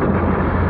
you